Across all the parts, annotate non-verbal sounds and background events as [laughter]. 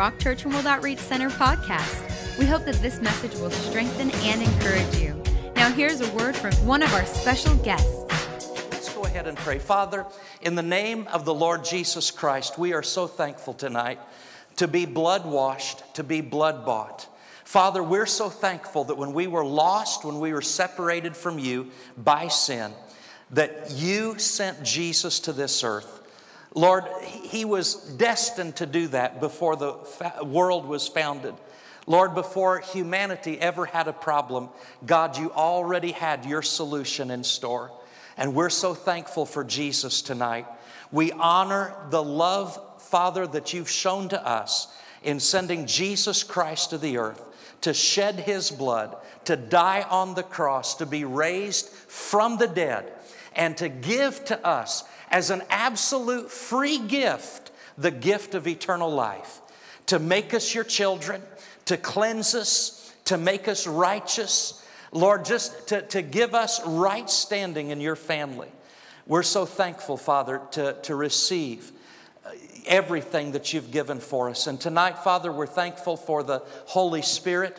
Rock Church and World Outreach Center podcast. We hope that this message will strengthen and encourage you. Now, here's a word from one of our special guests. Let's go ahead and pray. Father, in the name of the Lord Jesus Christ, we are so thankful tonight to be blood washed, to be blood bought. Father, we're so thankful that when we were lost, when we were separated from you by sin, that you sent Jesus to this earth Lord, He was destined to do that before the world was founded. Lord, before humanity ever had a problem, God, you already had your solution in store. And we're so thankful for Jesus tonight. We honor the love, Father, that you've shown to us in sending Jesus Christ to the earth to shed his blood, to die on the cross, to be raised from the dead, and to give to us as an absolute free gift the gift of eternal life, to make us your children, to cleanse us, to make us righteous. Lord, just to, to give us right standing in your family. We're so thankful, Father, to, to receive uh, everything that you've given for us. And tonight, Father, we're thankful for the Holy Spirit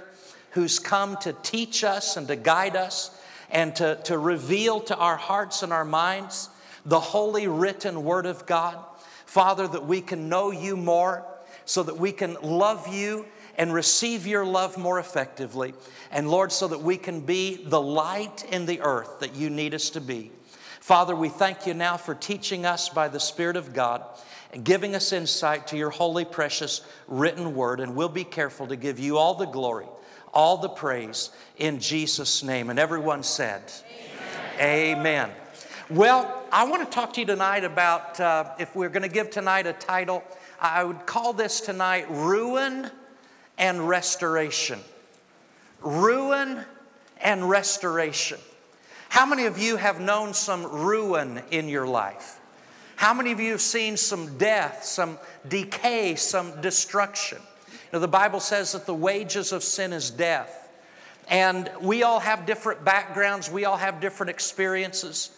who's come to teach us and to guide us and to, to reveal to our hearts and our minds the holy written word of God. Father, that we can know you more, so that we can love you and receive your love more effectively. And Lord, so that we can be the light in the earth that you need us to be. Father, we thank you now for teaching us by the Spirit of God and giving us insight to your holy, precious written word. And we'll be careful to give you all the glory, all the praise in Jesus' name. And everyone said, Amen. Amen. Well, I want to talk to you tonight about uh, if we're going to give tonight a title, I would call this tonight Ruin and Restoration. Ruin and Restoration. How many of you have known some ruin in your life? How many of you have seen some death, some decay, some destruction? You know, the Bible says that the wages of sin is death. And we all have different backgrounds, we all have different experiences.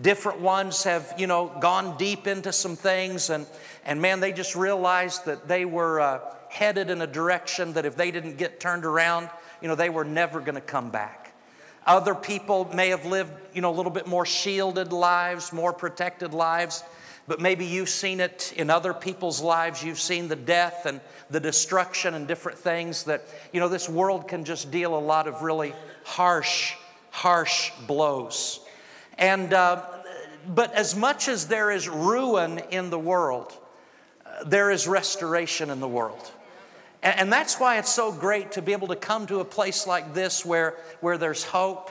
Different ones have, you know, gone deep into some things, and, and man, they just realized that they were uh, headed in a direction that if they didn't get turned around, you know, they were never going to come back. Other people may have lived, you know, a little bit more shielded lives, more protected lives, but maybe you've seen it in other people's lives. You've seen the death and the destruction and different things that, you know, this world can just deal a lot of really harsh, harsh blows. And, uh, but as much as there is ruin in the world, uh, there is restoration in the world. And, and that's why it's so great to be able to come to a place like this where, where there's hope.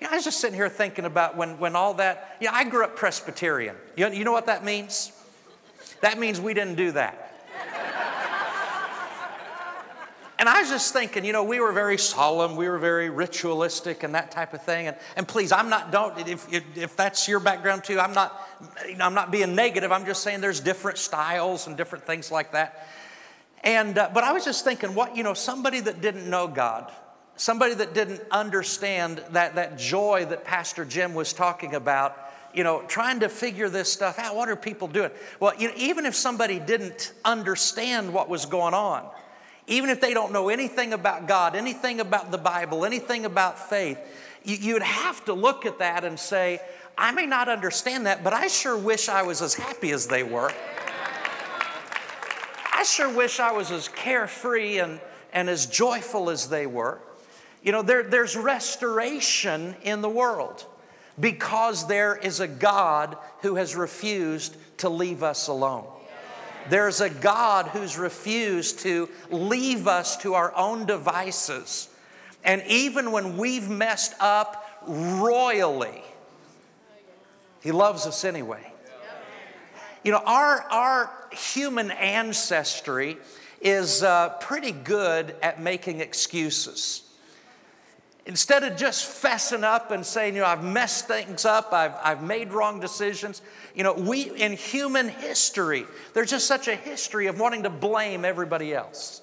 You know, I was just sitting here thinking about when, when all that, you know, I grew up Presbyterian. You, you know what that means? That means we didn't do that. And I was just thinking, you know, we were very solemn, we were very ritualistic and that type of thing. And, and please, I'm not, don't, if, if, that's your background too, I'm not, I'm not being negative. I'm just saying there's different styles and different things like that. And, uh, but I was just thinking, what, you know, somebody that didn't know God, somebody that didn't understand that, that joy that Pastor Jim was talking about, you know, trying to figure this stuff out. What are people doing? Well, you know, even if somebody didn't understand what was going on, even if they don't know anything about God, anything about the Bible, anything about faith, you, would have to look at that and say, I may not understand that, but I sure wish I was as happy as they were. I sure wish I was as carefree and, and as joyful as they were. You know, there, there's restoration in the world because there is a God who has refused to leave us alone. There's a God who's refused to leave us to our own devices. And even when we've messed up royally, He loves us anyway. You know, our, our human ancestry is uh, pretty good at making excuses. Instead of just fessing up and saying, you know, I've messed things up, I've, I've made wrong decisions, you know, we in human history, there's just such a history of wanting to blame everybody else.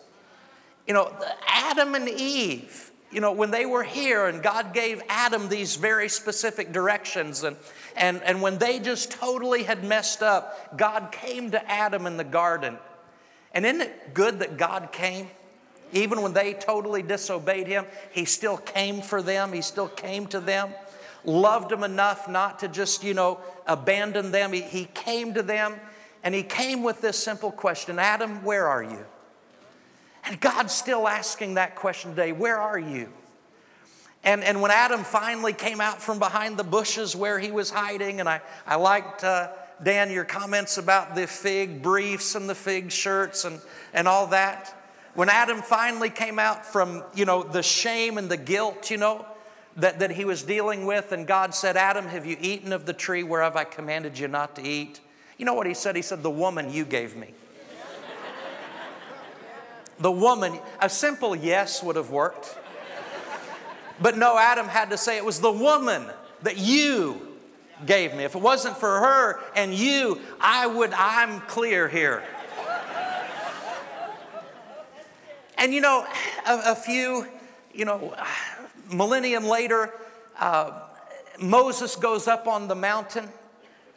You know, Adam and Eve, you know, when they were here and God gave Adam these very specific directions, and, and, and when they just totally had messed up, God came to Adam in the garden And isn't it good that God came? Even when they totally disobeyed him, he still came for them. He still came to them, loved them enough not to just, you know, abandon them. He, he came to them and he came with this simple question Adam, where are you? And God's still asking that question today Where are you? And, and when Adam finally came out from behind the bushes where he was hiding, and I, I liked, uh, Dan, your comments about the fig briefs and the fig shirts and, and all that. When Adam finally came out from, you know, the shame and the guilt, you know, that, that he was dealing with, and God said, Adam, have you eaten of the tree whereof I commanded you not to eat? You know what he said? He said, The woman you gave me. the woman, a simple yes would have worked. But no, Adam had to say it was the woman that you gave me. If it wasn't for her and you, I would, I'm clear here. And you know, a, a few, you know, millennium later, uh, Moses goes up on the mountain,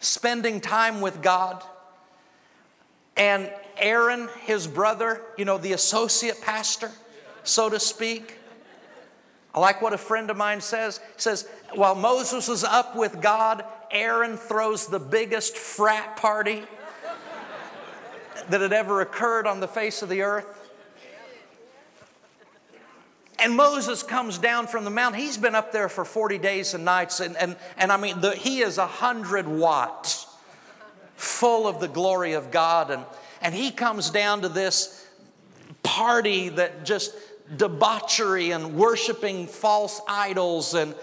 spending time with God. And Aaron, his brother, you know, the associate pastor, so to speak, I like what a friend of mine says. He says, while Moses is up with God, Aaron throws the biggest frat party that had ever occurred on the face of the earth. And Moses comes down from the mountain. He's been up there for 40 days and nights, and, and, and I mean, the, he is 100 watts full of the glory of God. And, and he comes down to this party that just debauchery and worshiping false idols and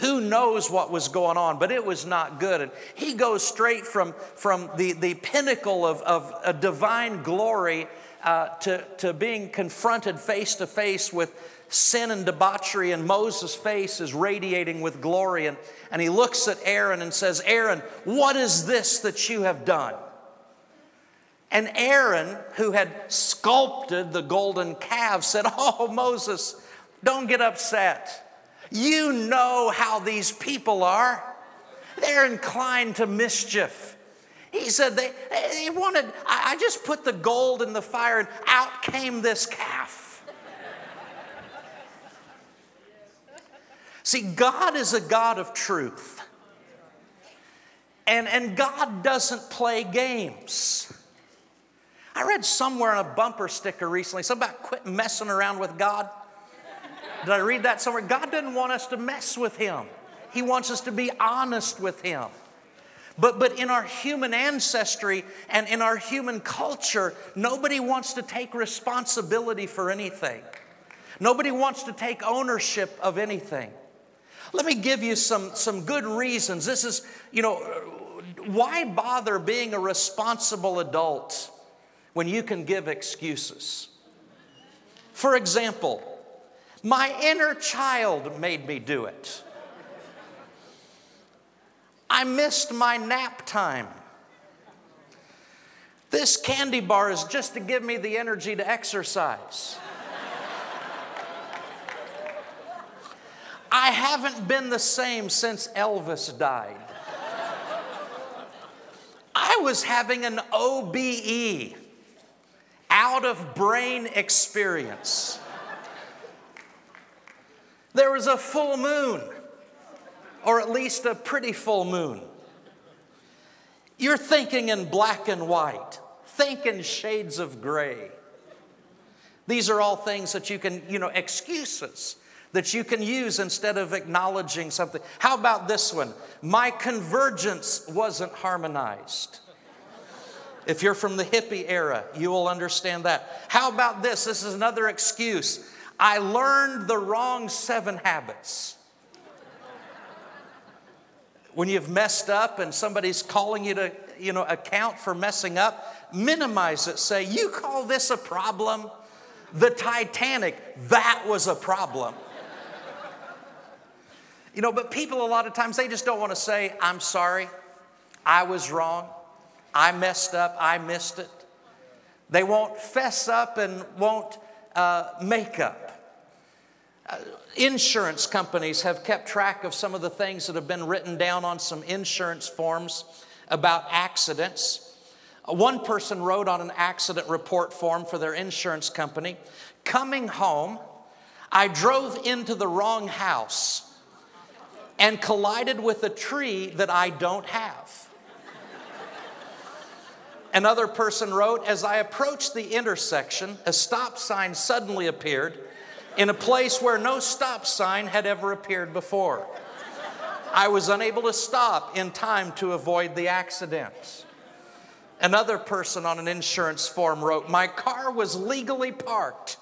who knows what was going on, but it was not good. And he goes straight from, from the, the pinnacle of, of a divine glory uh, to, to being confronted face to face with sin and debauchery, and Moses' face is radiating with glory. And, and he looks at Aaron and says, Aaron, what is this that you have done? And Aaron, who had sculpted the golden calf, said, Oh, Moses, don't get upset. You know how these people are. They're inclined to mischief. He said they, they wanted, I just put the gold in the fire and out came this calf. See, God is a God of truth. And, and God doesn't play games. I read somewhere on a bumper sticker recently something about quit messing around with God. Did I read that somewhere? God didn't want us to mess with Him, He wants us to be honest with Him. But, but in our human ancestry and in our human culture, nobody wants to take responsibility for anything. Nobody wants to take ownership of anything. Let me give you some, some good reasons. This is, you know, why bother being a responsible adult when you can give excuses? For example, my inner child made me do it. I missed my nap time. This candy bar is just to give me the energy to exercise. I haven't been the same since Elvis died. I was having an OBE, out of brain experience. There was a full moon, or at least a pretty full moon. You're thinking in black and white, think in shades of gray. These are all things that you can, you know, excuses that you can use instead of acknowledging something. How about this one? My convergence wasn't harmonized. If you're from the hippie era, you will understand that. How about this? This is another excuse. I learned the wrong seven habits. When you've messed up and somebody's calling you to, you know, account for messing up, minimize it. Say, you call this a problem? The Titanic, that was a problem. You know, but people a lot of times they just don't want to say, I'm sorry, I was wrong, I messed up, I missed it. They won't fess up and won't uh, make up. Uh, insurance companies have kept track of some of the things that have been written down on some insurance forms about accidents. One person wrote on an accident report form for their insurance company Coming home, I drove into the wrong house and collided with a tree that I don't have. Another person wrote, As I approached the intersection, a stop sign suddenly appeared in a place where no stop sign had ever appeared before. I was unable to stop in time to avoid the accident. Another person on an insurance form wrote, My car was legally parked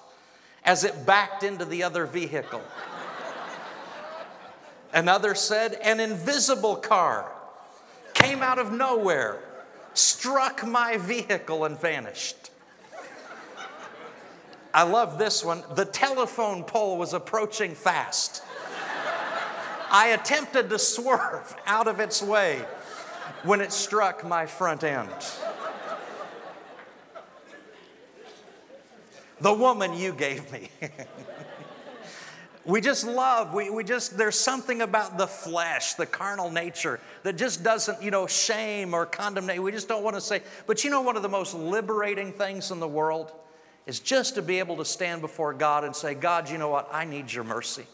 as it backed into the other vehicle. Another said, An invisible car came out of nowhere, struck my vehicle, and vanished. I love this one. The telephone pole was approaching fast. I attempted to swerve out of its way when it struck my front end. The woman you gave me. [laughs] we just love, we, we just, there's something about the flesh, the carnal nature, that just doesn't, you know, shame or condemnation. We just don't want to say, but you know, one of the most liberating things in the world is just to be able to stand before God and say, God, you know what? I need your mercy.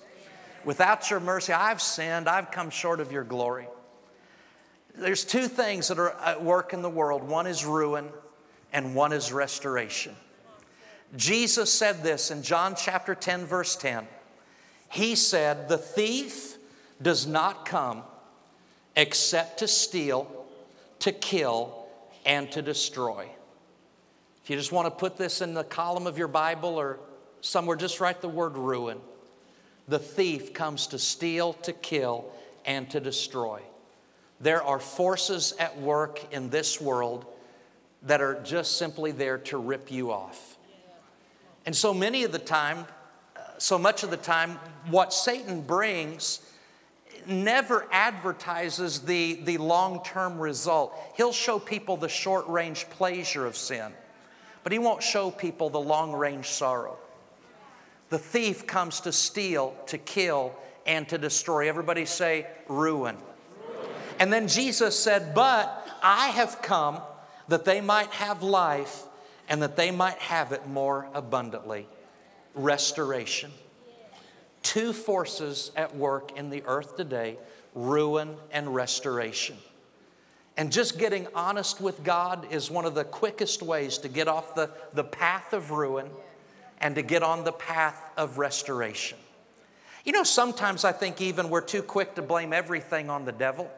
Without your mercy, I've sinned, I've come short of your glory. There's two things that are at work in the world one is ruin, and one is restoration. Jesus said this in John chapter 10, verse 10. He said, The thief does not come except to steal, to kill, and to destroy. If you just want to put this in the column of your Bible or somewhere, just write the word ruin. The thief comes to steal, to kill, and to destroy. There are forces at work in this world that are just simply there to rip you off. And so many of the time, so much of the time, what Satan brings never advertises the, the long term result. He'll show people the short range pleasure of sin, but he won't show people the long range sorrow. The thief comes to steal, to kill, and to destroy. Everybody say, ruin. ruin. And then Jesus said, But I have come that they might have life and that they might have it more abundantly. Restoration. Two forces at work in the earth today ruin and restoration. And just getting honest with God is one of the quickest ways to get off the, the path of ruin and to get on the path of restoration. You know, sometimes I think even we're too quick to blame everything on the devil.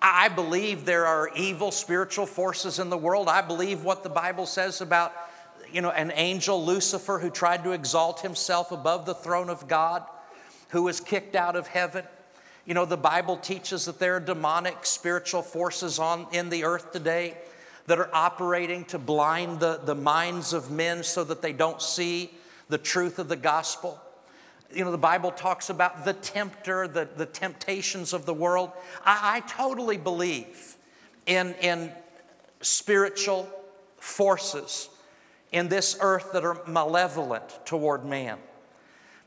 I believe there are evil spiritual forces in the world. I believe what the Bible says about, you know, an angel, Lucifer, who tried to exalt himself above the throne of God, who was kicked out of heaven. You know, the Bible teaches that there are demonic spiritual forces on in the earth today that are operating to blind the, the minds of men so that they don't see the truth of the gospel. You know, the Bible talks about the tempter, the, the temptations of the world. I, I totally believe in, in spiritual forces in this earth that are malevolent toward man.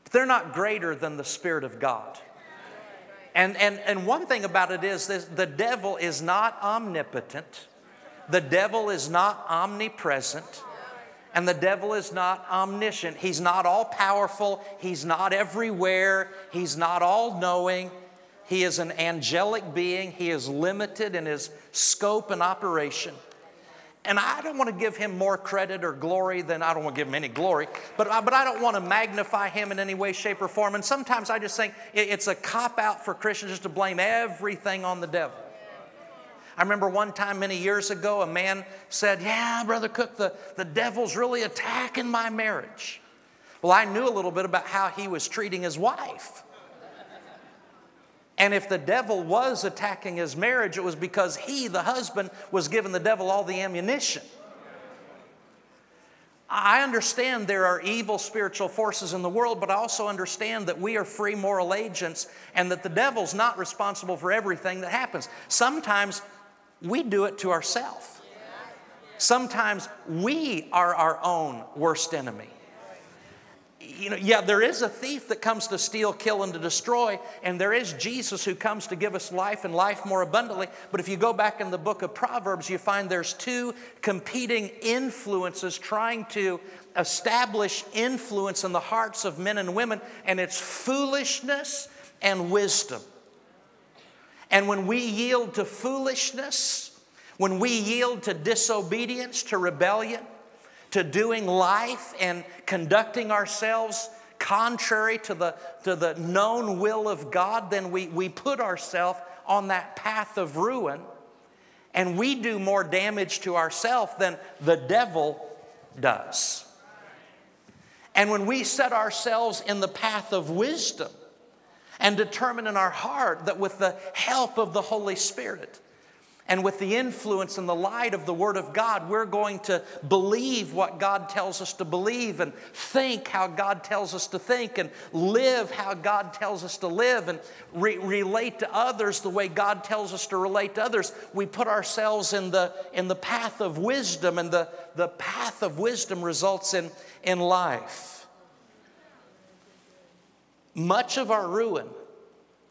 But they're not greater than the Spirit of God. And, and, and one thing about it is this, the devil is not omnipotent. The devil is not omnipresent and the devil is not omniscient. He's not all powerful, he's not everywhere, he's not all knowing. He is an angelic being, he is limited in his scope and operation. And I don't want to give him more credit or glory than I don't want to give him any glory, but, but I don't want to magnify him in any way, shape, or form. And sometimes I just think it's a cop out for Christians just to blame everything on the devil. I remember one time many years ago, a man said, Yeah, Brother Cooke, the, the devil's really attacking my marriage. Well, I knew a little bit about how he was treating his wife. And if the devil was attacking his marriage, it was because he, the husband, was giving the devil all the ammunition. I understand there are evil spiritual forces in the world, but I also understand that we are free moral agents and that the devil's not responsible for everything that happens. Sometimes we do it to ourselves. Sometimes we are our own worst enemy. You know, yeah, there is a thief that comes to steal, kill, and to destroy, and there is Jesus who comes to give us life and life more abundantly. But if you go back in the book of Proverbs, you find there's two competing influences trying to establish influence in the hearts of men and women, and it's foolishness and wisdom. And when we yield to foolishness, when we yield to disobedience, to rebellion, to doing life and conducting ourselves contrary to the, to the known will of God, then we, we put ourselves on that path of ruin and we do more damage to ourselves than the devil does. And when we set ourselves in the path of wisdom and determine in our heart that with the help of the Holy Spirit, and with the influence and the light of the Word of God, we're going to believe what God tells us to believe and think how God tells us to think and live how God tells us to live and re- relate to others the way God tells us to relate to others. We put ourselves in the, in the path of wisdom, and the, the path of wisdom results in, in life. Much of our ruin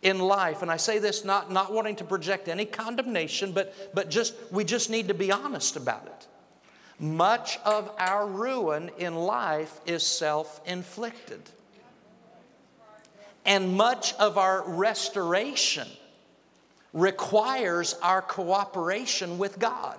in life, and I say this not, not wanting to project any condemnation, but, but just we just need to be honest about it. Much of our ruin in life is self inflicted. And much of our restoration requires our cooperation with God.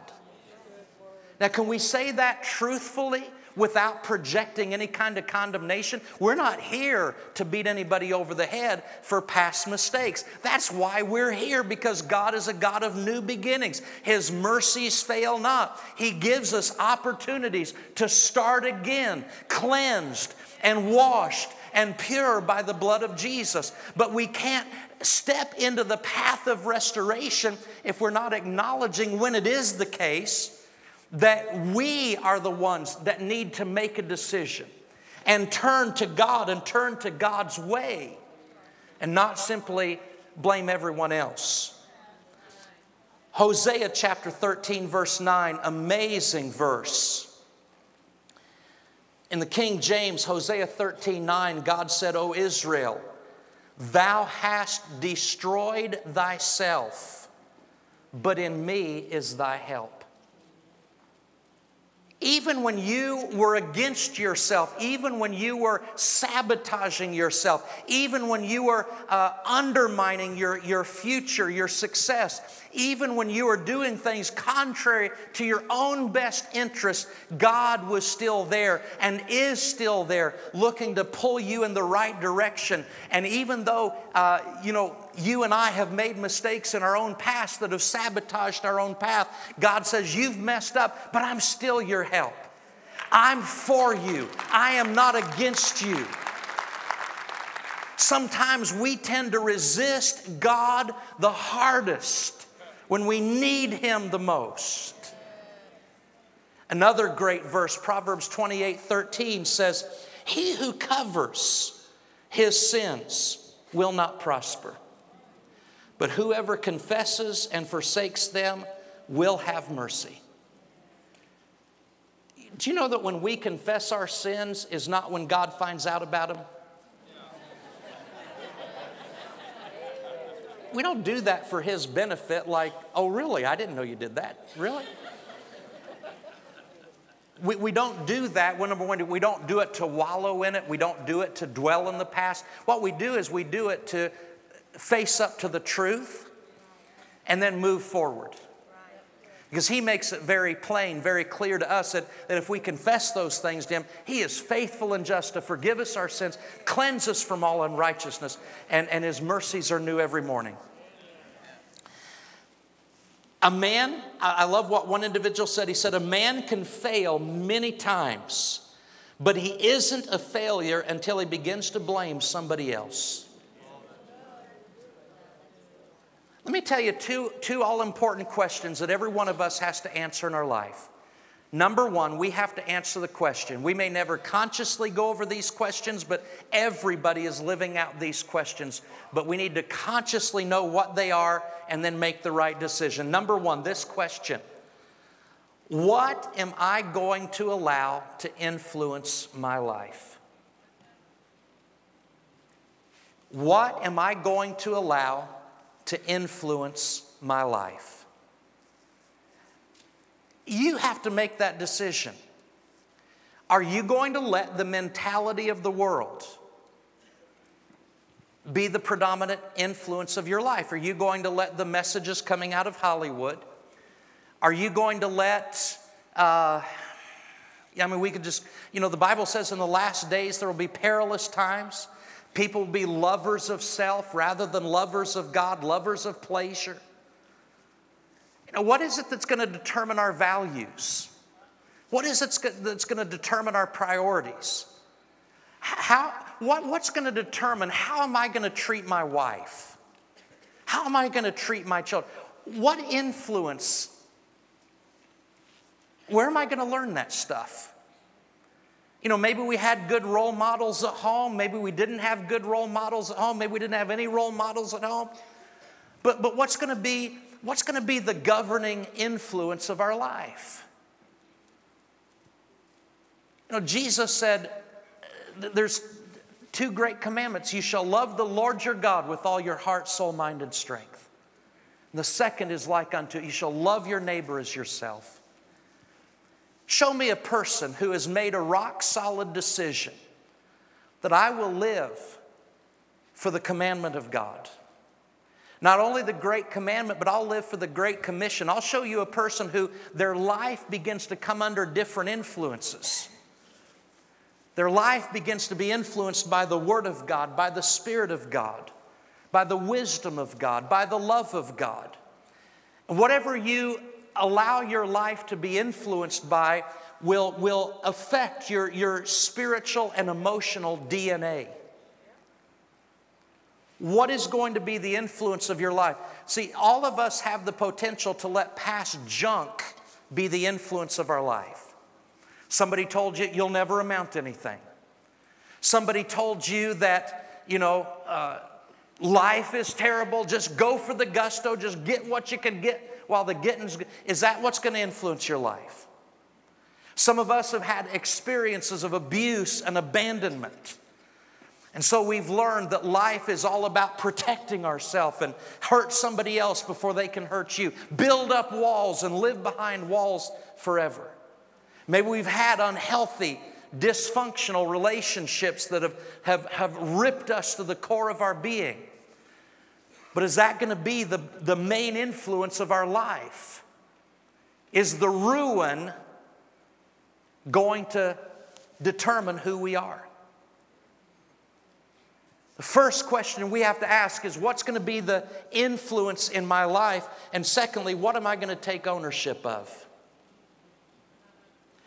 Now, can we say that truthfully? Without projecting any kind of condemnation. We're not here to beat anybody over the head for past mistakes. That's why we're here because God is a God of new beginnings. His mercies fail not. He gives us opportunities to start again, cleansed and washed and pure by the blood of Jesus. But we can't step into the path of restoration if we're not acknowledging when it is the case that we are the ones that need to make a decision and turn to God and turn to God's way and not simply blame everyone else. Hosea chapter 13, verse 9, amazing verse. In the King James, Hosea 13, 9, God said, O Israel, thou hast destroyed thyself, but in me is thy help even when you were against yourself, even when you were sabotaging yourself, even when you were uh, undermining your, your future, your success, even when you were doing things contrary to your own best interest, God was still there and is still there looking to pull you in the right direction. And even though, uh, you know, you and I have made mistakes in our own past that have sabotaged our own path, God says, You've messed up, but I'm still your help. I'm for you, I am not against you. Sometimes we tend to resist God the hardest when we need Him the most. Another great verse, Proverbs 28 13 says, He who covers his sins will not prosper, but whoever confesses and forsakes them will have mercy. Do you know that when we confess our sins is not when God finds out about them? we don't do that for his benefit, like, oh, really? I didn't know you did that. Really? We, we don't do that. Well, number one, we don't do it to wallow in it. We don't do it to dwell in the past. What we do is we do it to face up to the truth and then move forward. Because he makes it very plain, very clear to us that, that if we confess those things to him, he is faithful and just to forgive us our sins, cleanse us from all unrighteousness, and, and his mercies are new every morning. A man, I love what one individual said. He said, A man can fail many times, but he isn't a failure until he begins to blame somebody else. Let me tell you two, two all important questions that every one of us has to answer in our life. Number one, we have to answer the question. We may never consciously go over these questions, but everybody is living out these questions. But we need to consciously know what they are and then make the right decision. Number one, this question What am I going to allow to influence my life? What am I going to allow to influence my life? You have to make that decision. Are you going to let the mentality of the world be the predominant influence of your life? Are you going to let the messages coming out of Hollywood? Are you going to let, uh, I mean, we could just, you know, the Bible says in the last days there will be perilous times. People will be lovers of self rather than lovers of God, lovers of pleasure. You know, what is it that's going to determine our values? What is it that's going to determine our priorities? How, what, what's going to determine how am I going to treat my wife? How am I going to treat my children? What influence? Where am I going to learn that stuff? You know, maybe we had good role models at home. Maybe we didn't have good role models at home. Maybe we didn't have any role models at home. But, but what's going to be what's going to be the governing influence of our life? You know, Jesus said, there's two great commandments. You shall love the Lord your God with all your heart, soul, mind, and strength. And the second is like unto you shall love your neighbor as yourself. Show me a person who has made a rock solid decision that I will live for the commandment of God. Not only the great commandment, but I'll live for the great commission. I'll show you a person who their life begins to come under different influences. Their life begins to be influenced by the Word of God, by the Spirit of God, by the wisdom of God, by the love of God. And whatever you allow your life to be influenced by will, will affect your, your spiritual and emotional DNA. What is going to be the influence of your life? See, all of us have the potential to let past junk be the influence of our life. Somebody told you you'll never amount to anything. Somebody told you that, you know, uh, life is terrible. Just go for the gusto. Just get what you can get while the getting's. Is that what's going to influence your life? Some of us have had experiences of abuse and abandonment. And so we've learned that life is all about protecting ourselves and hurt somebody else before they can hurt you. Build up walls and live behind walls forever. Maybe we've had unhealthy, dysfunctional relationships that have, have, have ripped us to the core of our being. But is that going to be the, the main influence of our life? Is the ruin going to determine who we are? The first question we have to ask is what's going to be the influence in my life? And secondly, what am I going to take ownership of?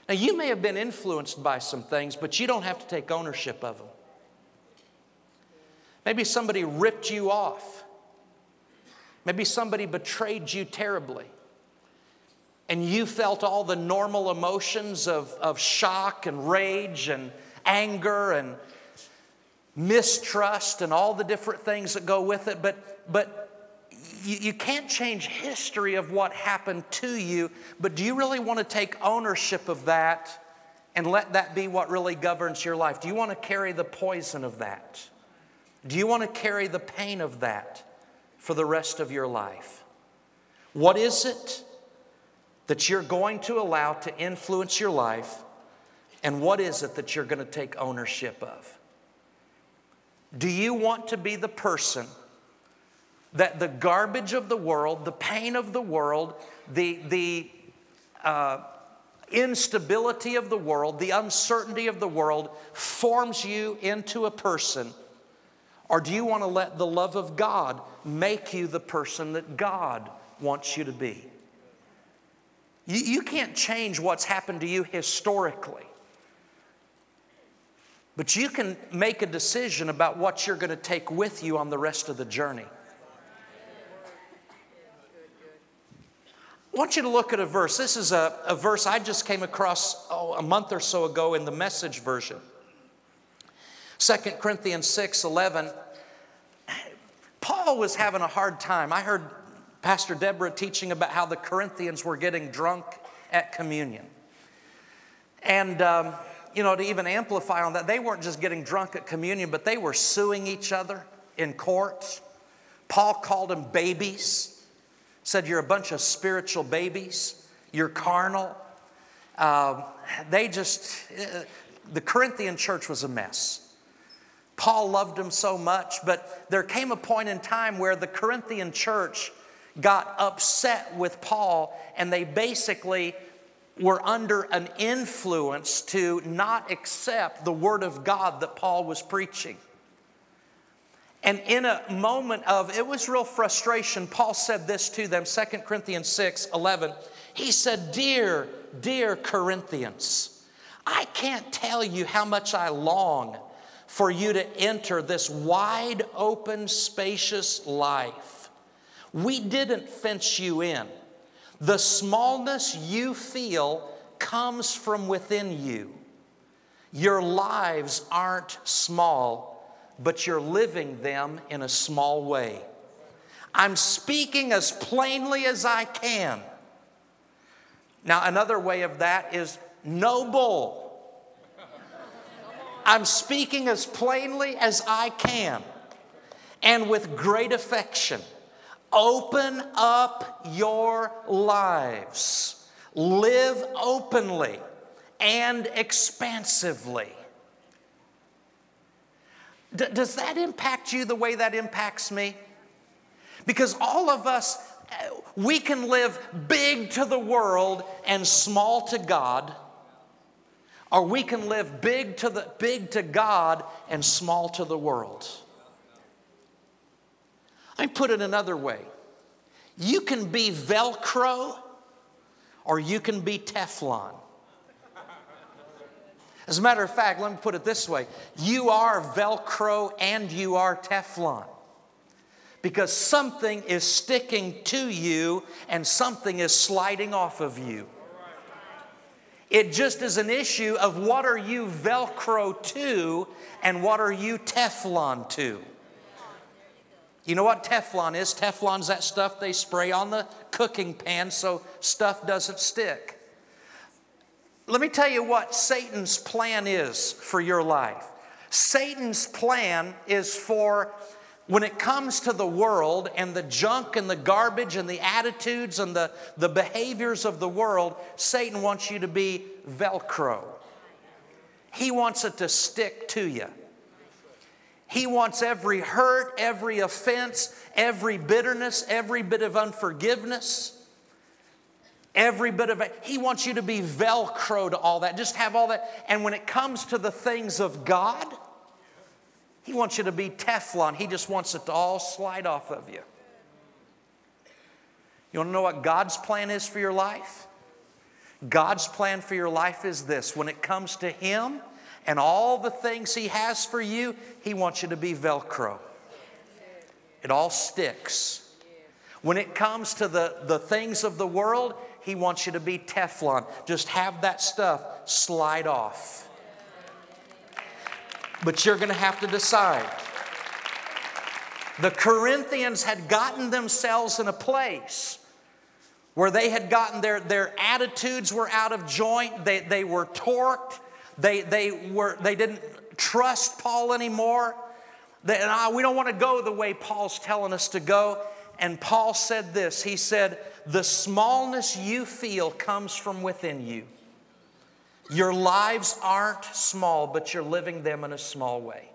Now, you may have been influenced by some things, but you don't have to take ownership of them. Maybe somebody ripped you off. Maybe somebody betrayed you terribly. And you felt all the normal emotions of, of shock and rage and anger and mistrust and all the different things that go with it. But, but you, you can't change history of what happened to you, but do you really want to take ownership of that and let that be what really governs your life? Do you want to carry the poison of that? Do you want to carry the pain of that for the rest of your life? What is it that you're going to allow to influence your life? And what is it that you're going to take ownership of? Do you want to be the person that the garbage of the world, the pain of the world, the, the uh, instability of the world, the uncertainty of the world forms you into a person? Or do you want to let the love of God make you the person that God wants you to be? You, you can't change what's happened to you historically. But you can make a decision about what you're going to take with you on the rest of the journey. I want you to look at a verse. This is a, a verse I just came across oh, a month or so ago in the message version. 2 Corinthians 6 11. Paul was having a hard time. I heard Pastor Deborah teaching about how the Corinthians were getting drunk at communion. And, um, you know, to even amplify on that, they weren't just getting drunk at communion, but they were suing each other. in court. Paul called them babies, said, You're a bunch of spiritual babies, you're carnal. Um, they just, uh, the Corinthian church was a mess. Paul loved them so much, but there came a point in time where the Corinthian church got upset with Paul and they basically were under an influence to not accept the word of God that Paul was preaching. And in a moment of, it was real frustration, Paul said this to them, 2 Corinthians 6 11. He said, Dear, dear Corinthians, I can't tell you how much I long for you to enter this wide open, spacious life. We didn't fence you in. The smallness you feel comes from within you. Your lives aren't small, but you're living them in a small way. I'm speaking as plainly as I can. Now, another way of that is no bull. I'm speaking as plainly as I can and with great affection. Open up your lives. Live openly and expansively. D- does that impact you the way that impacts me? Because all of us, eh, we can live big to the world and small to God or we can live big to, the, big to God and small to the world. Me put it another way. You can be Velcro or you can be Teflon. As a matter of fact, let me put it this way you are Velcro and you are Teflon. Because something is sticking to you and something is sliding off of you. It just is an issue of what are you Velcro to and what are you Teflon to. You know what Teflon is? Teflon's that stuff they spray on the cooking pan so stuff doesn't stick. Let me tell you what Satan's plan is for your life. Satan's plan is for when it comes to the world and the junk and the garbage and the attitudes and the, the behaviors of the world, Satan wants you to be Velcro. He wants it to stick to you. He wants every hurt, every offense, every bitterness, every bit of unforgiveness, every bit of it. He wants you to be Velcro to all that. Just have all that. And when it comes to the things of God, he wants you to be Teflon. He just wants it to all slide off of you. You want to know what God's plan is for your life? God's plan for your life is this when it comes to Him and all the things He has for you, He wants you to be Velcro. It all sticks. When it comes to the, the things of the world, He wants you to be Teflon. Just have that stuff slide off. But you're going to have to decide. The Corinthians had gotten themselves in a place where they had gotten their, their attitudes were out of joint, they, they were torqued, they, they, were, they didn't trust Paul anymore. They, and we don't want to go the way Paul's telling us to go. And Paul said this He said, The smallness you feel comes from within you. Your lives aren't small, but you're living them in a small way.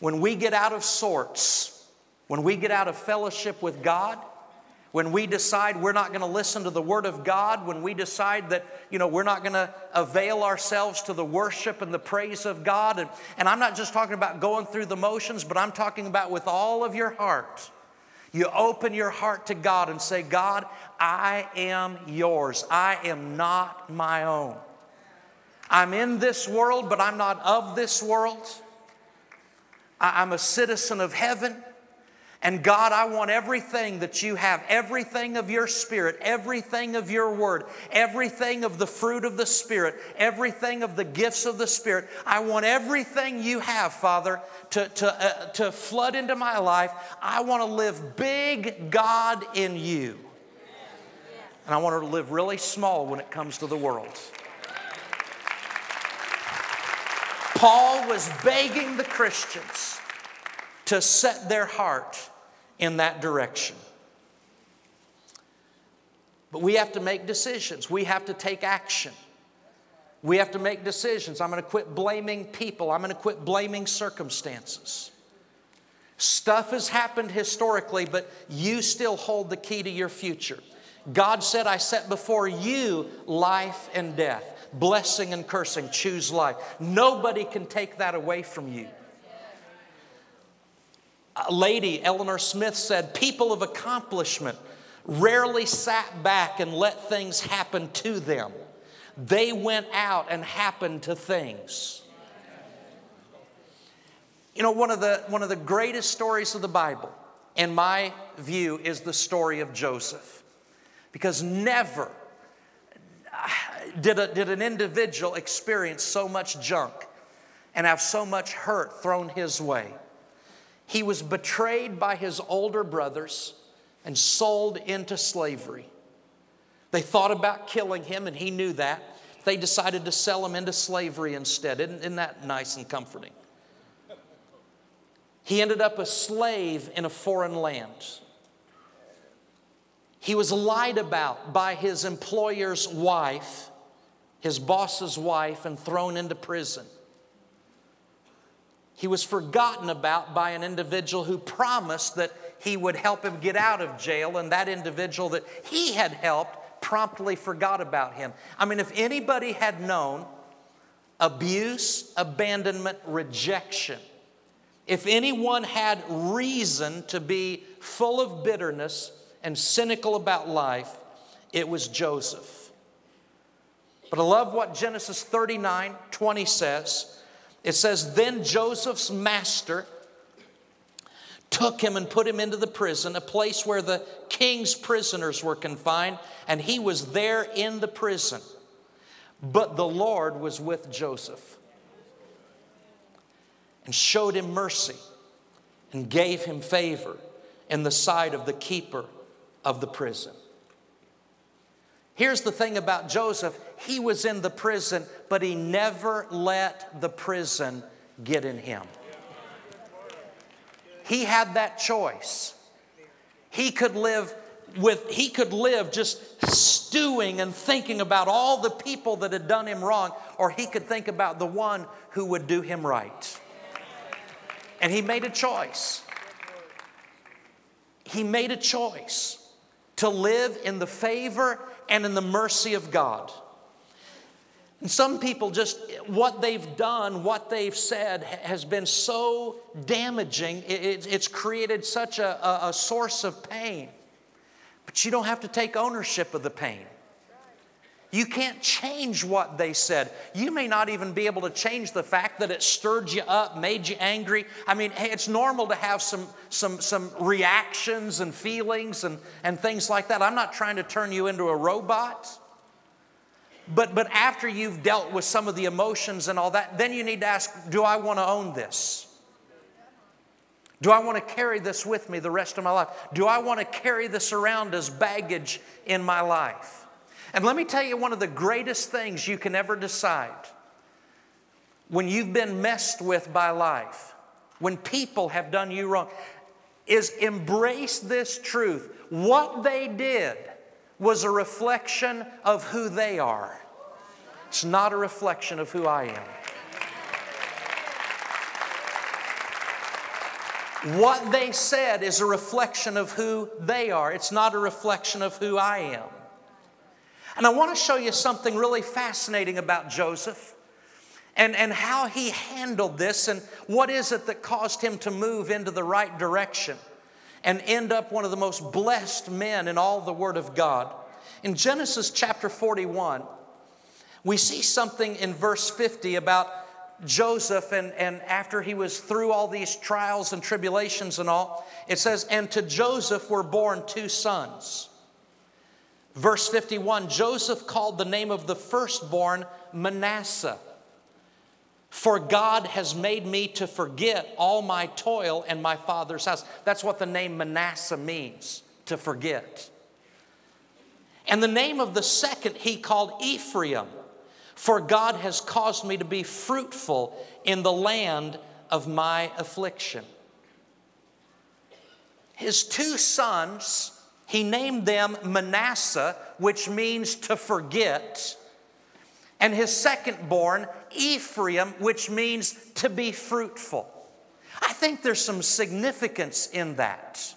When we get out of sorts, when we get out of fellowship with God, when we decide we're not going to listen to the Word of God, when we decide that, you know, we're not going to avail ourselves to the worship and the praise of God, and, and I'm not just talking about going through the motions, but I'm talking about with all of your heart you open your heart to God and say, God, I am yours. I am not my own. I'm in this world, but I'm not of this world. I'm a citizen of heaven. And God, I want everything that you have, everything of your spirit, everything of your word, everything of the fruit of the spirit, everything of the gifts of the spirit. I want everything you have, Father, to, to, uh, to flood into my life. I want to live big, God, in you. And I want to live really small when it comes to the world. Paul was begging the Christians to set their heart in that direction. But we have to make decisions, we have to take action. We have to make decisions. I'm going to quit blaming people. I'm going to quit blaming circumstances. Stuff has happened historically, but you still hold the key to your future. God said, I set before you life and death, blessing and cursing. Choose life. Nobody can take that away from you. Lady, Elinor Smith, said, People of accomplishment rarely sat back and let things happen to them. They went out and happened to things. You know, one of the, one of the greatest stories of the Bible, in my view, is the story of Joseph. Because never did, a, did an individual experience so much junk and have so much hurt thrown his way. He was betrayed by his older brothers and sold into slavery. They thought about killing him, and he knew that. They decided to sell him into slavery instead. Isn't, isn't that nice and comforting? He ended up a slave in a foreign land. He was lied about by his employer's wife, his boss's wife, and thrown into prison. He was forgotten about by an individual who promised that he would help him get out of jail, and that individual that he had helped promptly forgot about him. I mean, if anybody had known abuse, abandonment, rejection, if anyone had reason to be full of bitterness and cynical about life, it was Joseph. But I love what Genesis 39 20 says. It says, Then Joseph's master took him and put him into the prison, a place where the king's prisoners were confined, and he was there in the prison. But the Lord was with Joseph and showed him mercy and gave him favor in the sight of the keeper of the prison. Here's the thing about Joseph he was in the prison, but he never let the prison get in him. He had that choice. He could live with he could live just stewing and thinking about all the people that had done him wrong or he could think about the one who would do him right. And he made a choice. He made a choice to live in the favor and in the mercy of God. And some people just, what they've done, what they've said has been so damaging, it's created such a, a source of pain. But you don't have to take ownership of the pain. You can't change what they said. You may not even be able to change the fact that it stirred you up, made you angry. I mean, hey, it's normal to have some, some, some reactions and feelings and, and things like that. I'm not trying to turn you into a robot. But, but after you've dealt with some of the emotions and all that, then you need to ask do I want to own this? Do I want to carry this with me the rest of my life? Do I want to carry this around as baggage in my life? And let me tell you one of the greatest things you can ever decide when you've been messed with by life, when people have done you wrong, is embrace this truth. What they did was a reflection of who they are. It's not a reflection of who I am. What they said is a reflection of who they are. It's not a reflection of who I am. And I want to show you something really fascinating about Joseph and, and how he handled this and what is it that caused him to move into the right direction and end up one of the most blessed men in all the Word of God. In Genesis chapter 41, we see something in verse 50 about Joseph, and, and after he was through all these trials and tribulations and all, it says, And to Joseph were born two sons. Verse 51 Joseph called the name of the firstborn Manasseh. For God has made me to forget all my toil and my father's house. That's what the name Manasseh means, to forget. And the name of the second he called Ephraim for God has caused me to be fruitful in the land of my affliction. His two sons, he named them Manasseh, which means to forget, and his second born, Ephraim, which means to be fruitful. I think there's some significance in that.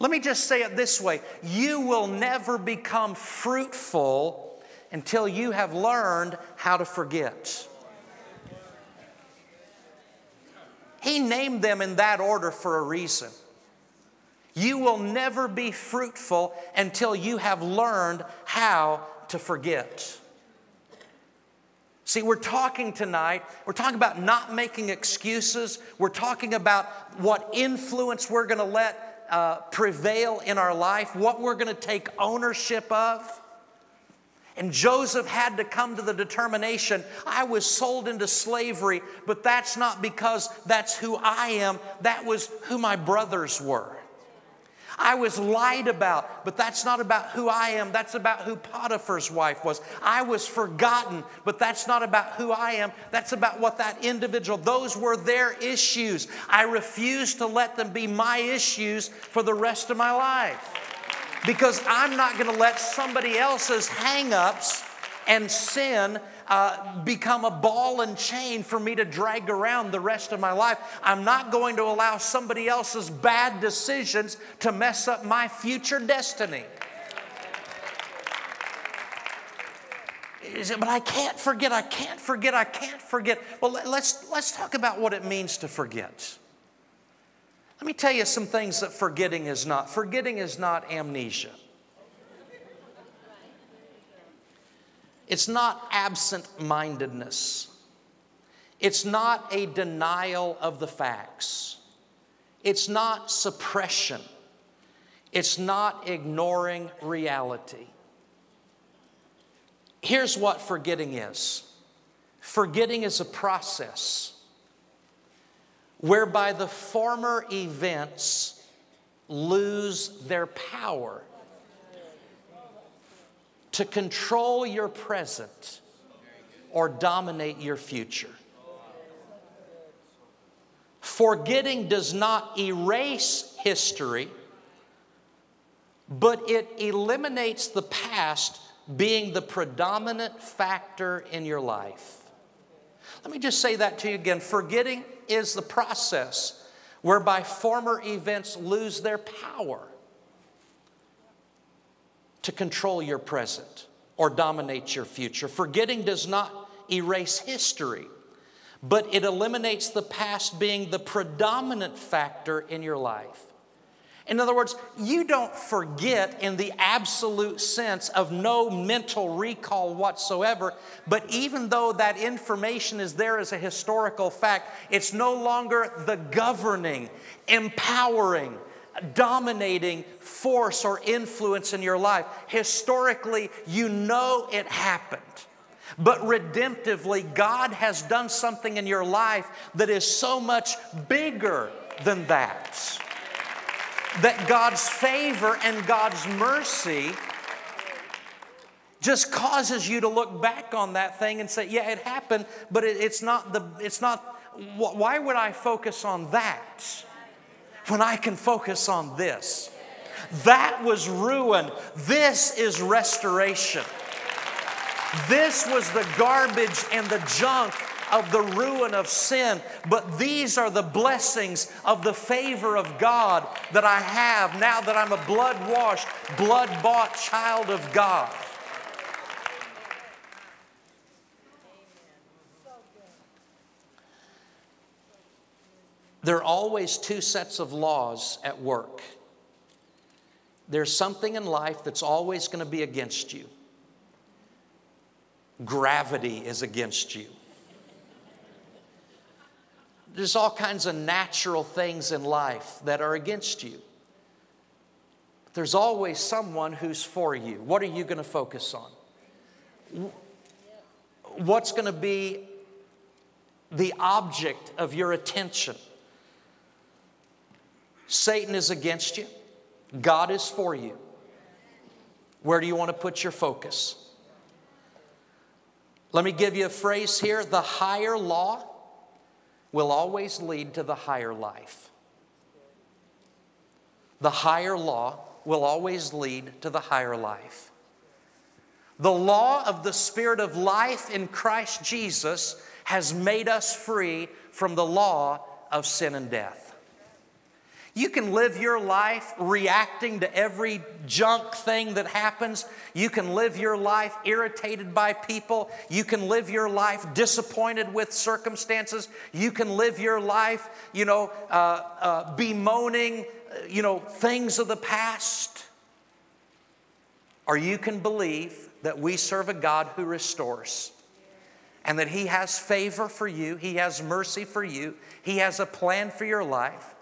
Let me just say it this way you will never become fruitful until you have learned how to forget. He named them in that order for a reason. You will never be fruitful until you have learned how to forget. See, we're talking tonight, we're talking about not making excuses. We're talking about what influence we're going to let uh, prevail in our life, what we're going to take ownership of. And Joseph had to come to the determination I was sold into slavery, but that's not because that's who I am, that was who my brothers were. I was lied about, but that's not about who I am. That's about who Potiphar's wife was. I was forgotten, but that's not about who I am. That's about what that individual, those were their issues. I refuse to let them be my issues for the rest of my life because I'm not going to let somebody else's hangups and sin uh, become a ball and chain for me to drag around the rest of my life. I'm not going to allow somebody else's bad decisions to mess up my future destiny. But I can't forget, I can't forget, I can't forget. Well, let's, let's talk about what it means to forget. Let me tell you some things that forgetting is not. Forgetting is not amnesia. It's not absent mindedness. It's not a denial of the facts. It's not suppression. It's not ignoring reality. Here's what forgetting is forgetting is a process whereby the former events lose their power to control your present or dominate your future. Forgetting does not erase history, but it eliminates the past being the predominant factor in your life. Let me just say that to you again. Forgetting is the process whereby former events lose their power to control your present or dominate your future. Forgetting does not erase history, but it eliminates the past being the predominant factor in your life. In other words, you don't forget in the absolute sense of no mental recall whatsoever, but even though that information is there as a historical fact, it's no longer the governing, empowering, dominating force or influence in your life. Historically, you know it happened. But redemptively, God has done something in your life that is so much bigger than that that God's favor and God's mercy just causes you to look back on that thing and say, yeah, it happened, but it, it's not the, it's not, why would I focus on that when I can focus on this? That was ruin. This is restoration. This was the garbage and the junk of the ruin of sin, but these are the blessings of the favor of God that I have now that I'm a blood washed, blood bought child of God. There are always two sets of laws at work. There's something in life that's always going to be against you. Gravity is against you there's all kinds of natural things in life that are against you. There's always someone who's for you. What are you going to focus on? What's going to be the object of your attention? Satan is against you, God is for you. Where do you want to put your focus? Let me give you a phrase here the higher law will always lead to the higher life. The higher law will always lead to the higher life. The law of the Spirit of life in Christ Jesus has made us free from the law of sin and death. You can live your life reacting to every junk thing that happens. You can live your life irritated by people. You can live your life disappointed with circumstances. You can live your life, you know, uh, uh, bemoaning, you know, things of the past. Or you can believe that we serve a God who restores and that He has favor for you, He has mercy for you, He has a plan for your life.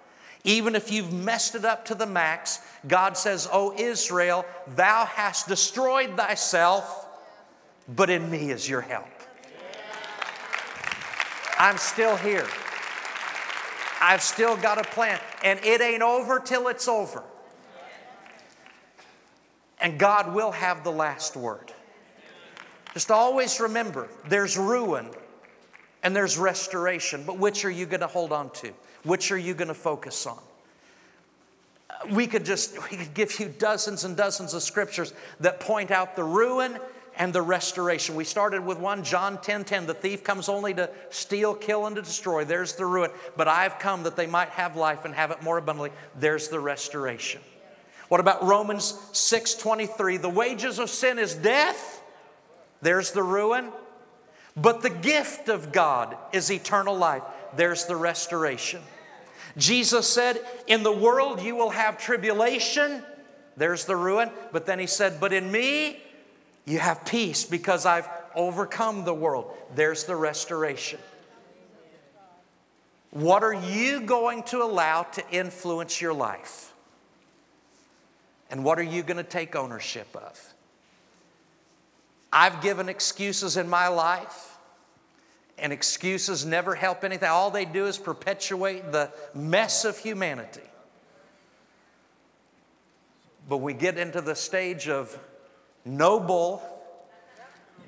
Even if you've messed it up to the max, God says, O Israel, thou hast destroyed thyself, but in me is your help. I'm still here. I've still got a plan, and it ain't over till it's over. And God will have the last word. Just always remember there's ruin and there's restoration, but which are you going to hold on to? Which are you going to focus on? We could just we could give you dozens and dozens of scriptures that point out the ruin and the restoration. We started with one, John 10 10. The thief comes only to steal, kill, and to destroy. There's the ruin. But I've come that they might have life and have it more abundantly. There's the restoration. What about Romans 6 23? The wages of sin is death. There's the ruin. But the gift of God is eternal life. There's the restoration. Jesus said, In the world you will have tribulation. There's the ruin. But then he said, But in me you have peace because I've overcome the world. There's the restoration. What are you going to allow to influence your life? And what are you going to take ownership of? I've given excuses in my life and excuses never help anything. All they do is perpetuate the mess of humanity. But we get into the stage of no bull,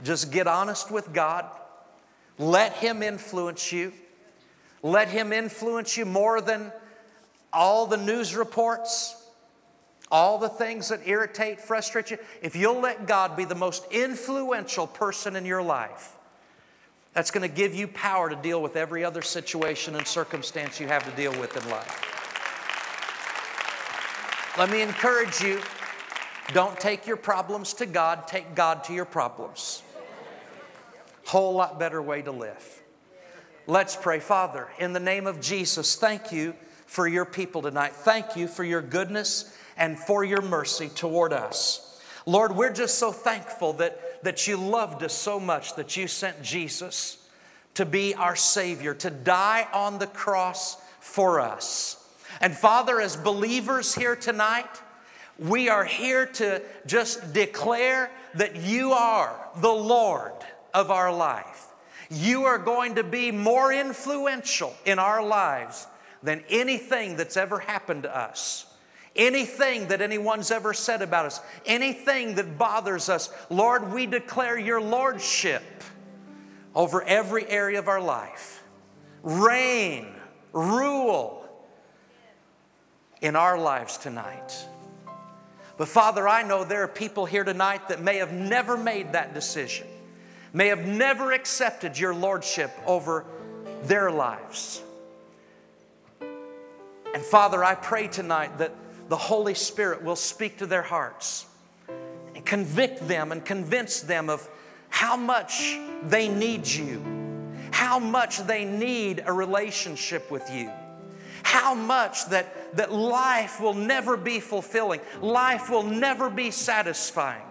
just get honest with God, let Him influence you, let Him influence you more than all the news reports. All the things that irritate, frustrate you, if you'll let God be the most influential person in your life, that's going to give you power to deal with every other situation and circumstance you have to deal with in life. Let me encourage you don't take your problems to God, take God to your problems. Whole lot better way to live. Let's pray. Father, in the name of Jesus, thank you for your people tonight. Thank you for your goodness and for your mercy toward us. Lord, we're just so thankful that that you loved us so much that you sent Jesus to be our Savior, to die on the cross for us. And Father, as believers here tonight, we are here to just declare that you are the Lord of our life. You are going to be more influential in our lives than anything that's ever happened to us anything that anyone's ever said about us, anything that bothers us. Lord, we declare your lordship over every area of our life. Reign, rule in our lives tonight. But Father, I know there are people here tonight that may have never made that decision, may have never accepted your lordship over their lives. And Father, I pray tonight that the Holy Spirit will speak to their hearts and convict them and convince them of how much they need you, how much they need a relationship with you, how much that, that life will never be fulfilling, life will never be satisfying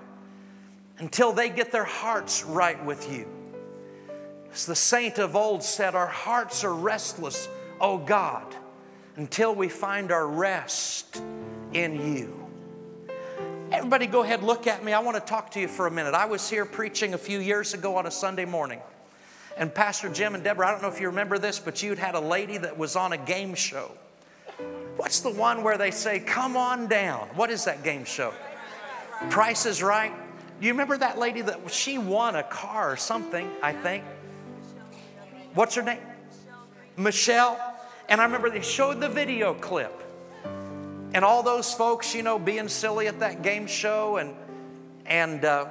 until they get their hearts right with you. As the saint of old said, Our hearts are restless, O God, until we find our rest in you. Everybody, go ahead, look at me. I want to talk to you for a minute. I was here preaching a few years ago on a Sunday morning. And Pastor Jim and Deborah, I don't know if you remember this, but you'd had a lady that was on a game show. What's the one where they say, come on down? What is that game show? Price is Right. you remember that lady that she won a car or something, I think? What's her name? Michelle. And I remember they showed the video clip. And all those folks, you know, being silly at that game show, and, and uh,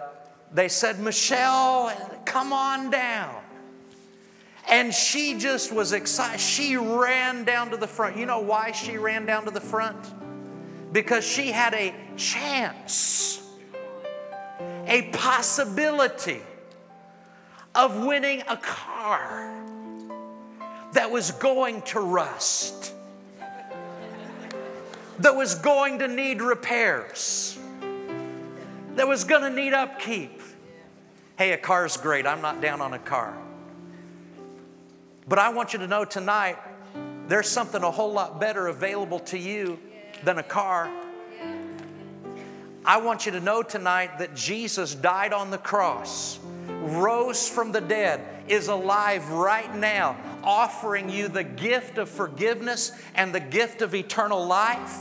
they said, Michelle, come on down. And she just was excited. She ran down to the front. You know why she ran down to the front? Because she had a chance, a possibility of winning a car that was going to rust, that was going to need repairs, that was going to need upkeep. Hey, a car's great. I'm not down on a car. But I want you to know tonight there's something a whole lot better available to you than a car. I want you to know tonight that Jesus died on the cross, rose from the dead, is alive right now, offering you the gift of forgiveness and the gift of eternal life.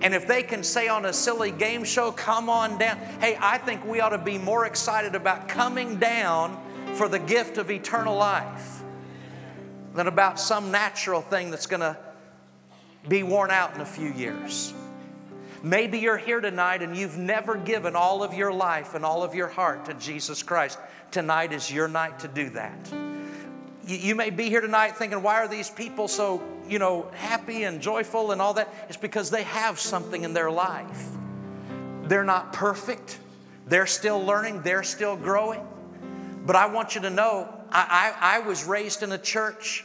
And if they can say on a silly game show, come on down, hey, I think we ought to be more excited about coming down for the gift of eternal life than about some natural thing that's going to be worn out in a few years. Maybe you're here tonight and you've never given all of your life and all of your heart to Jesus Christ. Tonight is your night to do that. You, you, may be here tonight thinking, why are these people so, you know, happy and joyful and all that? It's because they have something in their life. They're not perfect, they're still learning, they're still growing. But I want you to know I, I, I was raised in a church,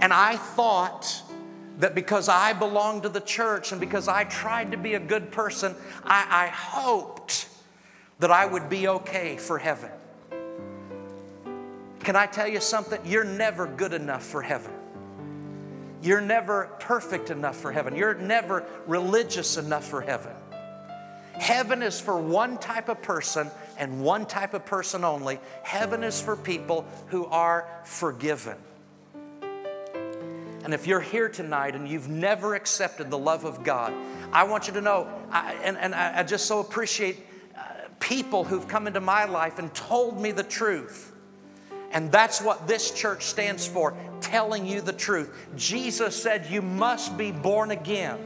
and I thought that because I belonged to the church and because I tried to be a good person, I, I hoped that I would be okay for heaven. Can I tell you something? You're never good enough for heaven. You're never perfect enough for heaven. You're never religious enough for heaven. Heaven is for one type of person and one type of person only. Heaven is for people who are forgiven. And if you're here tonight and you've never accepted the love of God, I want you to know, I, and, and I just so appreciate uh, people who've come into my life and told me the truth. And that's what this church stands for telling you the truth. Jesus said, You must be born again.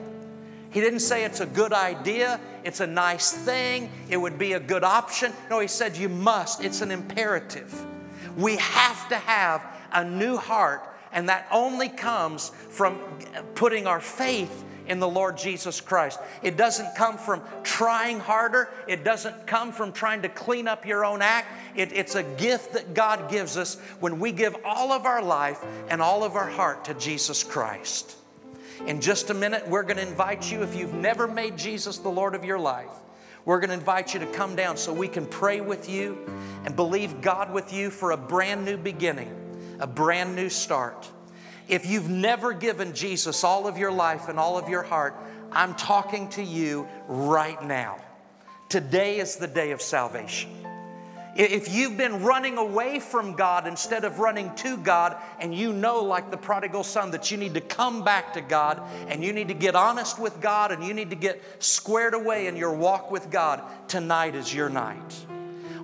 He didn't say it's a good idea, it's a nice thing, it would be a good option. No, he said you must, it's an imperative. We have to have a new heart, and that only comes from putting our faith in the Lord Jesus Christ. It doesn't come from trying harder, it doesn't come from trying to clean up your own act. It, it's a gift that God gives us when we give all of our life and all of our heart to Jesus Christ. In just a minute, we're going to invite you, if you've never made Jesus the Lord of your life, we're going to invite you to come down so we can pray with you and believe God with you for a brand new beginning, a brand new start. If you've never given Jesus all of your life and all of your heart, I'm talking to you right now. Today is the day of salvation. If you've been running away from God instead of running to God, and you know, like the prodigal son, that you need to come back to God and you need to get honest with God and you need to get squared away in your walk with God, tonight is your night.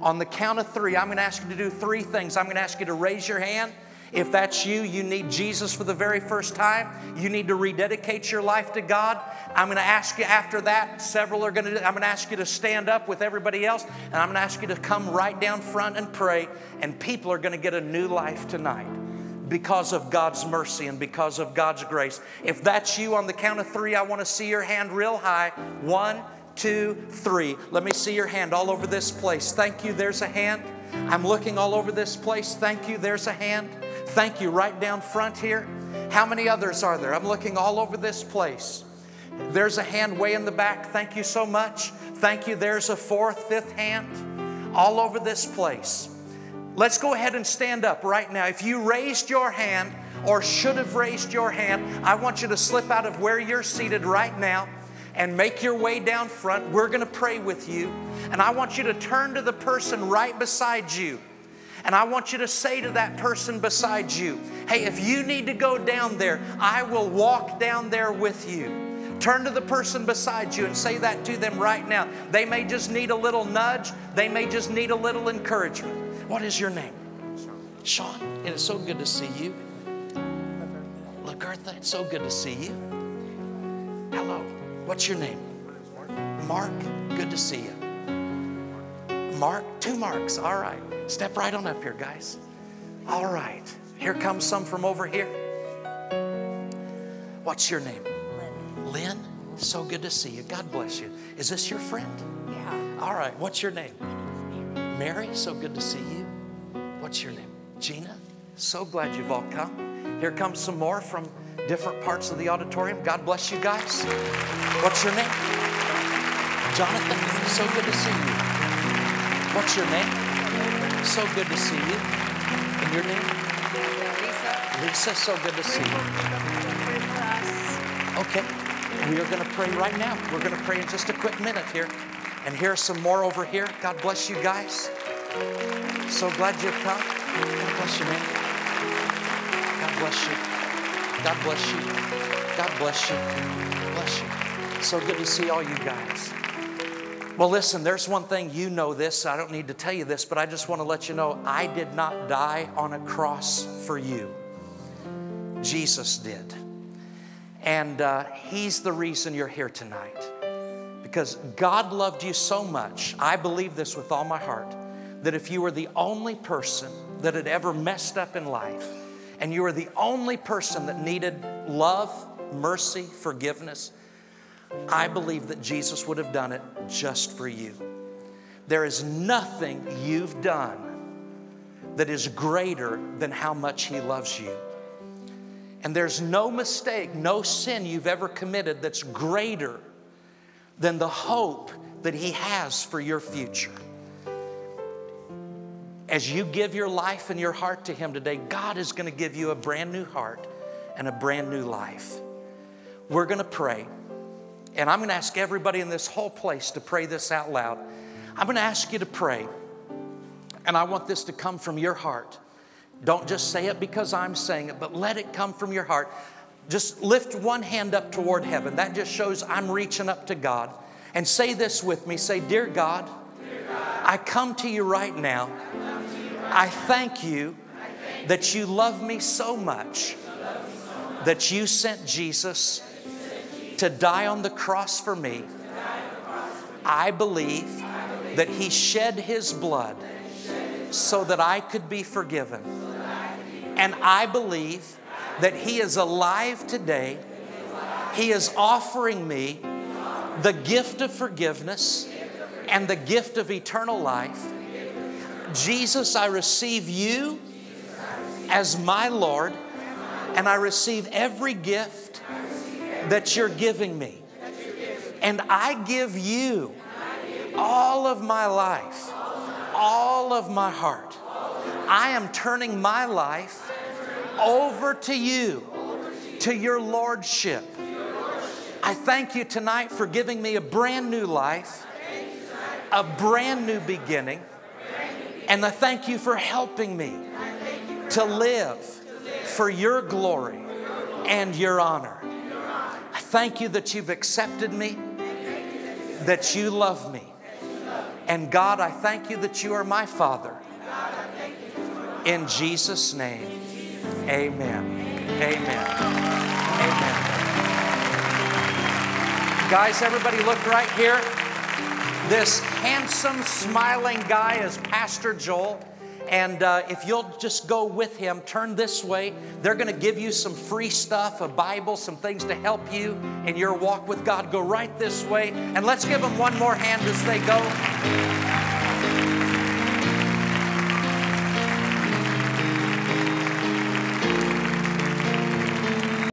On the count of three, I'm going to ask you to do three things. I'm going to ask you to raise your hand. If that's you, you need Jesus for the very first time. You need to rededicate your life to God. I'm going to ask you after that, several are going to, I'm going to ask you to stand up with everybody else, and I'm going to ask you to come right down front and pray, and people are going to get a new life tonight because of God's mercy and because of God's grace. If that's you on the count of three, I want to see your hand real high. One, two, three. Let me see your hand all over this place. Thank you. There's a hand. I'm looking all over this place. Thank you. There's a hand. Thank you, right down front here. How many others are there? I'm looking all over this place. There's a hand way in the back. Thank you so much. Thank you. There's a fourth, fifth hand all over this place. Let's go ahead and stand up right now. If you raised your hand or should have raised your hand, I want you to slip out of where you're seated right now and make your way down front. We're going to pray with you. And I want you to turn to the person right beside you. And I want you to say to that person beside you, hey, if you need to go down there, I will walk down there with you. Turn to the person beside you and say that to them right now. They may just need a little nudge, they may just need a little encouragement. What is your name? Sean. It is so good to see you. LaGertha, it's so good to see you. Hello. What's your name? Mark. Good to see you. Mark, two marks. All right. Step right on up here, guys. All right. Here comes some from over here. What's your name? Lynn. Lynn. So good to see you. God bless you. Is this your friend? Yeah. All right. What's your name? Mary. So good to see you. What's your name? Gina. So glad you've all come. Here comes some more from different parts of the auditorium. God bless you guys. What's your name? Jonathan. So good to see you. What's your name? So good to see you. And your name? Lisa. Lisa. So good to see you. Pray for us. Okay, we are going to pray right now. We're going to pray in just a quick minute here. And here's some more over here. God bless you guys. So glad you've come. God bless you, man. God bless you. God bless you. God bless you. Bless you. So good to see all you guys. Well, listen, there's one thing you know this. I don't need to tell you this, but I just want to let you know I did not die on a cross for you. Jesus did. And uh, He's the reason you're here tonight. Because God loved you so much, I believe this with all my heart, that if you were the only person that had ever messed up in life, and you were the only person that needed love, mercy, forgiveness, I believe that Jesus would have done it just for you. There is nothing you've done that is greater than how much He loves you. And there's no mistake, no sin you've ever committed that's greater than the hope that He has for your future. As you give your life and your heart to Him today, God is going to give you a brand new heart and a brand new life. We're going to pray. And I'm going to ask everybody in this whole place to pray this out loud. I'm going to ask you to pray. And I want this to come from your heart. Don't just say it because I'm saying it, but let it come from your heart. Just lift one hand up toward heaven. That just shows I'm reaching up to God. And say this with me say, Dear God, I come to you right now. I thank you that you love me so much that you sent Jesus to die on the cross for me. I believe that he shed his blood so that I could be forgiven. And I believe that he is alive today. He is offering me the gift of forgiveness and the gift of eternal life. Jesus, I receive you as my Lord, and I receive every gift that you're giving me. And I give you all of my life, all of my heart. I am turning my life over to you, to your Lordship. I thank you tonight for giving me a brand new life, a brand new beginning, and I thank you for helping me to live for your glory and your honor. Thank you that you've accepted me, that you love me. And God, I thank you that you are my Father. In Jesus' name, amen. Amen. Amen. Guys, everybody look right here. This handsome, smiling guy is Pastor Joel. And uh, if you'll just go with him, turn this way. They're going to give you some free stuff, a Bible, some things to help you in your walk with God. Go right this way. And let's give them one more hand as they go.